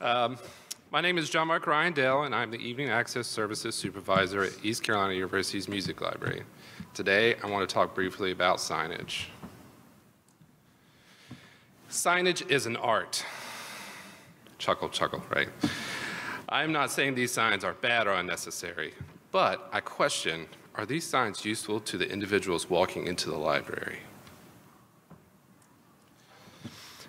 Um, my name is Jon-Marc Ryan Dale, and I'm the Evening Access Services Supervisor at East Carolina University's Music Library. Today, I want to talk briefly about signage. Signage is an art. Chuckle, chuckle, right? I'm not saying these signs are bad or unnecessary, but I question, are these signs useful to the individuals walking into the library?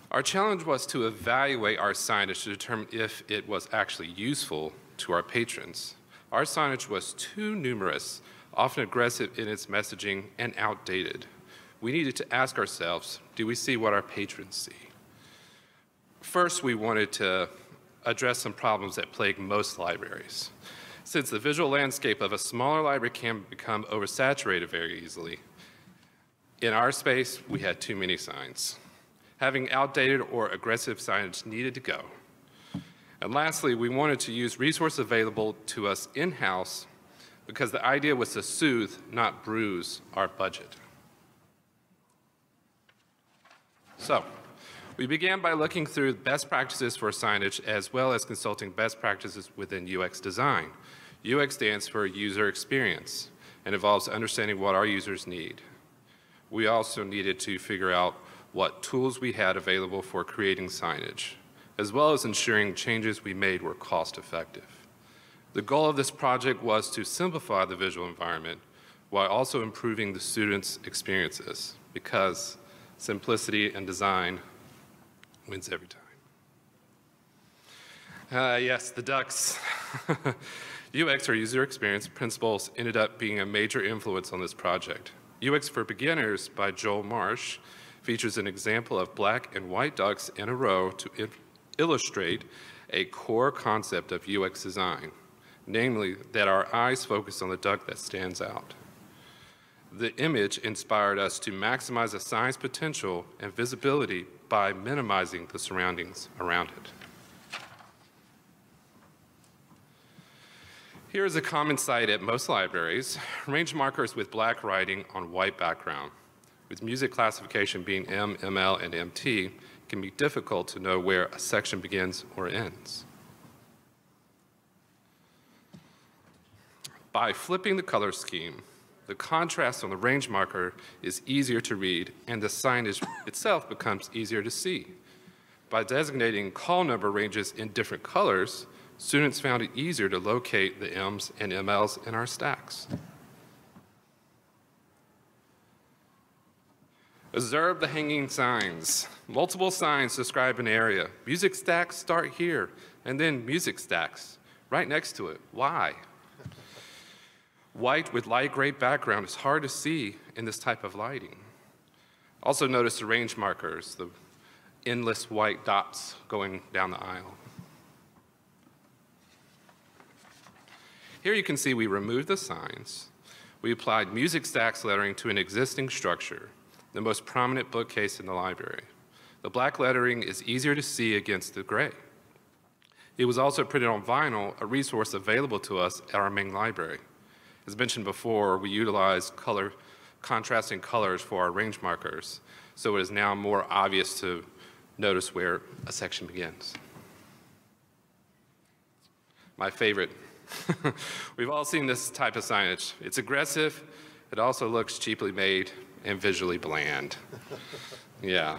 Our challenge was to evaluate our signage to determine if it was actually useful to our patrons. Our signage was too numerous, often aggressive in its messaging, and outdated. We needed to ask ourselves, do we see what our patrons see? First, we wanted to address some problems that plague most libraries. Since the visual landscape of a smaller library can become oversaturated very easily, in our space, we had too many signs. Having outdated or aggressive signage needed to go. And lastly, we wanted to use resources available to us in-house because the idea was to soothe, not bruise, our budget. So, we began by looking through best practices for signage as well as consulting best practices within UX design. UX stands for user experience and involves understanding what our users need. We also needed to figure out what tools we had available for creating signage, as well as ensuring changes we made were cost effective. The goal of this project was to simplify the visual environment while also improving the students' experiences because simplicity and design wins every time. Uh, yes, the ducks. UX or user experience principles ended up being a major influence on this project. UX for Beginners by Joel Marsh features an example of black and white ducks in a row to illustrate a core concept of UX design, namely that our eyes focus on the duck that stands out. The image inspired us to maximize the sign's potential and visibility by minimizing the surroundings around it. Here is a common sight at most libraries, range markers with black writing on white background. With music classification being M, ML, and MT, it can be difficult to know where a section begins or ends. By flipping the color scheme, the contrast on the range marker is easier to read and the signage itself becomes easier to see. By designating call number ranges in different colors, students found it easier to locate the M's and MLs in our stacks. Observe the hanging signs. Multiple signs describe an area. Music stacks start here, and then music stacks right next to it. Why? White with light gray background is hard to see in this type of lighting. Also notice the range markers, the endless white dots going down the aisle. Here you can see we removed the signs. We applied music stacks lettering to an existing structure the most prominent bookcase in the library. The black lettering is easier to see against the gray. It was also printed on vinyl, a resource available to us at our main library. As mentioned before, we utilize color, contrasting colors for our range markers, so it is now more obvious to notice where a section begins. My favorite. We've all seen this type of signage. It's aggressive, it also looks cheaply made, and visually bland. yeah.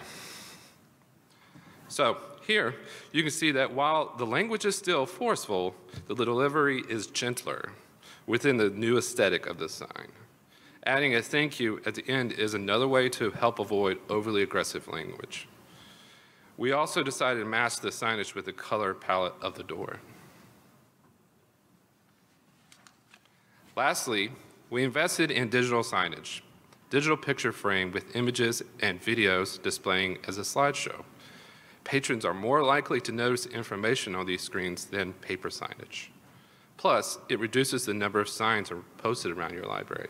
So here, you can see that while the language is still forceful, the delivery is gentler within the new aesthetic of the sign. Adding a thank you at the end is another way to help avoid overly aggressive language. We also decided to match the signage with the color palette of the door. Lastly, we invested in digital signage digital picture frame with images and videos displaying as a slideshow. Patrons are more likely to notice information on these screens than paper signage. Plus, it reduces the number of signs posted around your library.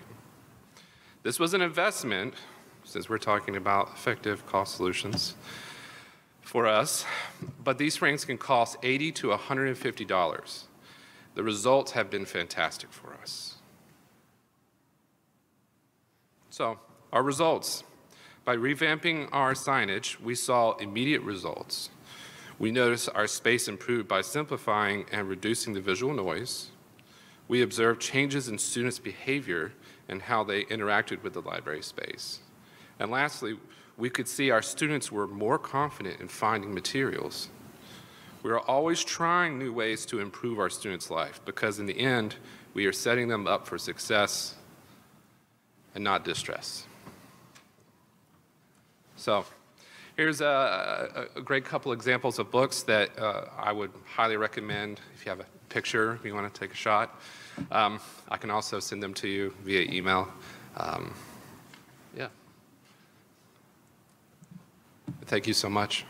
This was an investment, since we're talking about effective cost solutions for us, but these frames can cost 80 to $150. The results have been fantastic for us. So, our results. By revamping our signage, we saw immediate results. We noticed our space improved by simplifying and reducing the visual noise. We observed changes in students' behavior and how they interacted with the library space. And lastly, we could see our students were more confident in finding materials. We are always trying new ways to improve our students' life because in the end, we are setting them up for success and not distress. So here's a, a, great couple examples of books that uh, I would highly recommend if you have a picture, if you want to take a shot. Um, I can also send them to you via email. Um, yeah. Thank you so much.